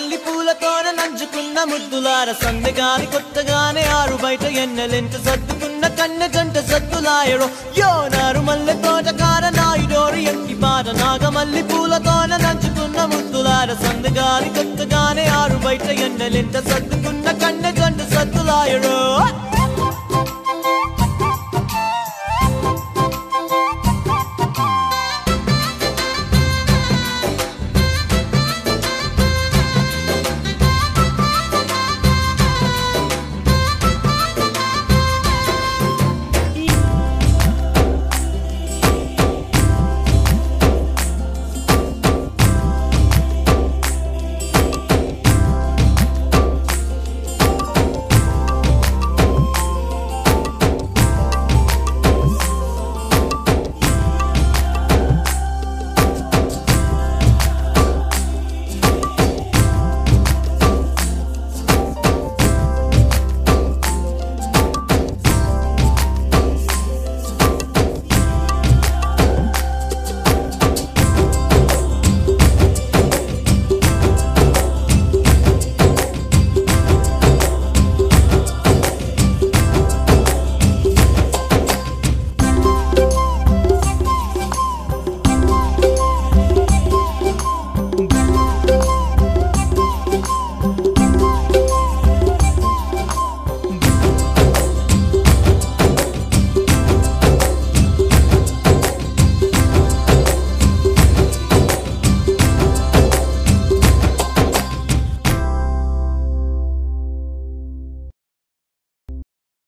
మల్లె పూలతోన నంచుకున్న ముద్దులార సందగాని కొత్తగానే ఆరు బయట ఎన్నెలెంట సర్దుకున్న కన్న జంట సద్దులాయడో యో నారు మల్లె తోటకార నాయుడోరు ఎంటి పాట నాగ మల్లి పూలతోన నంచుకున్న ముద్దులార సందగాని కొత్తగానే ఆరు బయట ఎన్నెలెంట సర్దుకున్న కన్న జంట సద్దులాయడో